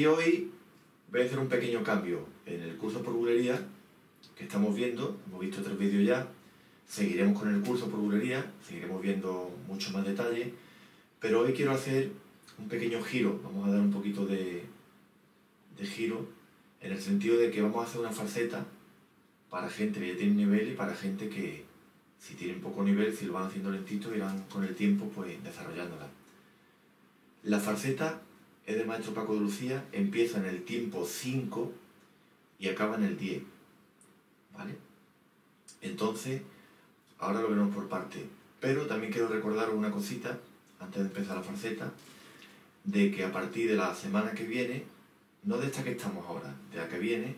Aquí hoy voy a hacer un pequeño cambio en el curso por bulería que estamos viendo, hemos visto tres vídeos ya, seguiremos con el curso por bulería, seguiremos viendo mucho más detalle, pero hoy quiero hacer un pequeño giro, vamos a dar un poquito de, de giro en el sentido de que vamos a hacer una falseta para gente que ya tiene nivel y para gente que si tienen poco nivel, si lo van haciendo lentito, irán con el tiempo pues desarrollándola. La falseta es del maestro Paco de Lucía, empieza en el tiempo 5 y acaba en el 10. ¿Vale? Entonces, ahora lo veremos por parte. Pero también quiero recordar una cosita, antes de empezar la falseta, de que a partir de la semana que viene, no de esta que estamos ahora, de la que viene,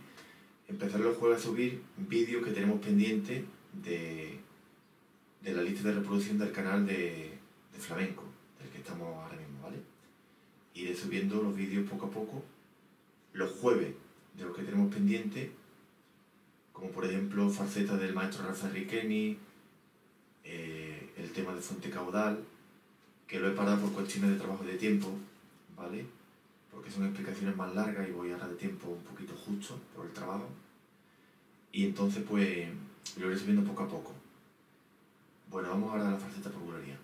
empezaré los jueves a subir vídeos que tenemos pendientes de, de la lista de reproducción del canal de, de flamenco, del que estamos ahora mismo. Iré subiendo los vídeos poco a poco, los jueves de los que tenemos pendientes, como por ejemplo falseta del maestro Rafael Riqueni, eh, el tema de fuente caudal, que lo he parado por cuestiones de trabajo de tiempo, ¿vale? Porque son explicaciones más largas y voy ahora de tiempo un poquito justo por el trabajo. Y entonces pues lo iré subiendo poco a poco. Bueno, vamos ahora a la falseta por bulería.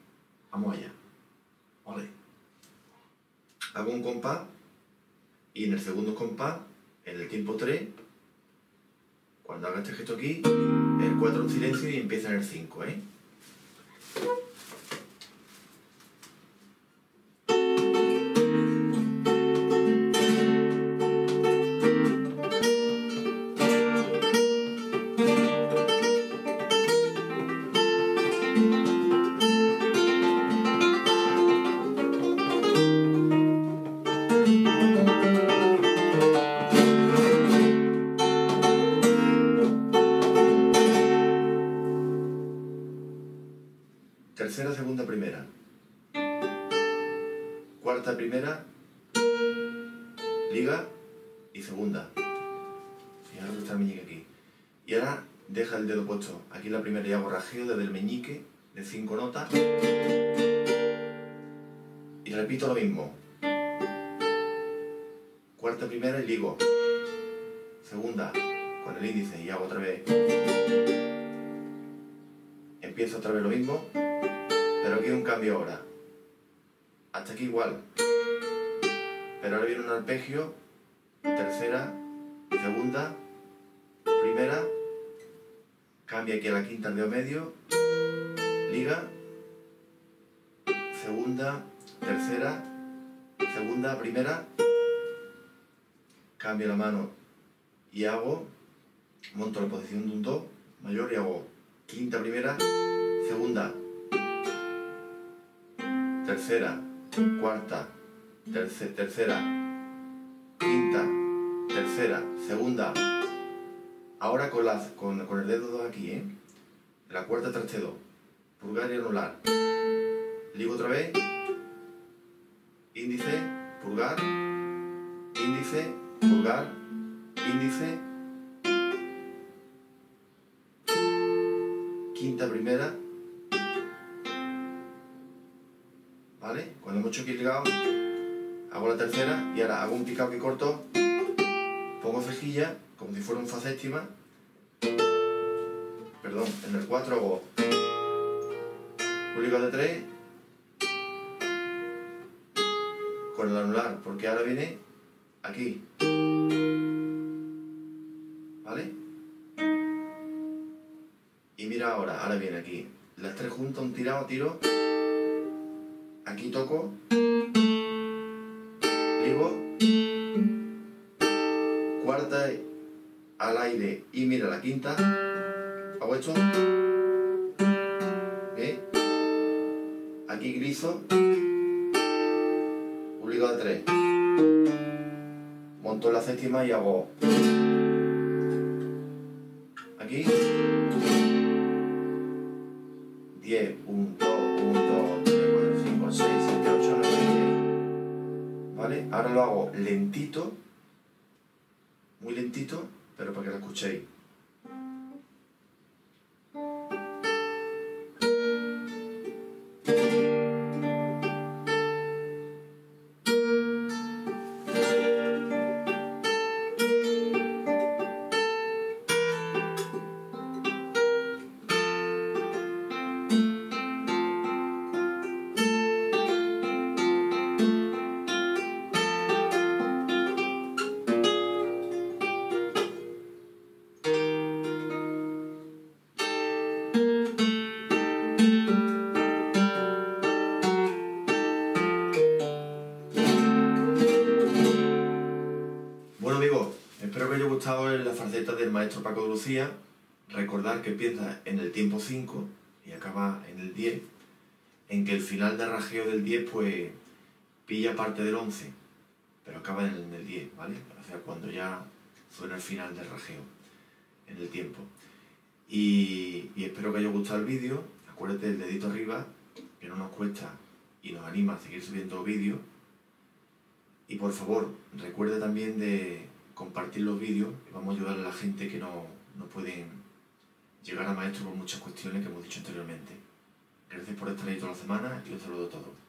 Vamos allá. Hago un compás y en el segundo compás, en el tiempo 3, cuando haga este gesto aquí, el 4 en silencio y empieza en el 5, ¿eh? Tercera, segunda, primera. Cuarta, primera. Liga y segunda. Fijaros que está el meñique aquí. Y ahora deja el dedo puesto aquí la primera y hago rajeo desde el meñique de cinco notas. Y repito lo mismo. Cuarta, primera y ligo. Segunda, con el índice y hago otra vez. Empiezo otra vez lo mismo. Pero aquí hay un cambio ahora. Hasta aquí igual. Pero ahora viene un arpegio. Tercera, segunda, primera. Cambia aquí a la quinta dedo medio. Liga. Segunda, tercera, segunda, primera. Cambio la mano y hago. Monto la posición de un do mayor y hago quinta, primera, segunda, tercera, cuarta, terce- tercera, quinta, tercera, segunda. Ahora con, las, con, con el dedo 2 aquí, ¿eh? La cuarta traste 2. Pulgar y anular. Ligo otra vez. Índice, pulgar, índice, pulgar, índice. Quinta primera, ¿vale? Cuando hemos hecho aquí ligado, hago la tercera y ahora hago un picado que corto, pongo cejilla, como si fuera un fa séptima, perdón, en el 4 hago un ligado de 3 con el anular, porque ahora viene aquí, ¿vale? Y mira ahora, ahora viene aquí, las tres juntas, un tirado, tiro, aquí toco, ligo, cuarta al aire. Y mira la quinta, hago esto, ¿ve? Aquí griso, ligo de tres, monto la séptima y hago. Aquí, Ahora lo hago lentito, muy lentito, pero para que lo escuchéis. Faceta del maestro Paco de Lucía, recordar que empieza en el tiempo 5 y acaba en el 10, en que el final de rajeo del 10 pues pilla parte del 11, pero acaba en el 10, ¿vale? O sea, cuando ya suena el final del rajeo, en el tiempo. Y, y espero que haya gustado el vídeo, acuérdate del dedito arriba, que no nos cuesta y nos anima a seguir subiendo vídeos. Y por favor, recuerda también de compartir los vídeos vamos a ayudar a la gente que no, no pueden llegar a maestro por muchas cuestiones que hemos dicho anteriormente. Gracias por estar ahí toda la semana y un saludo a todos.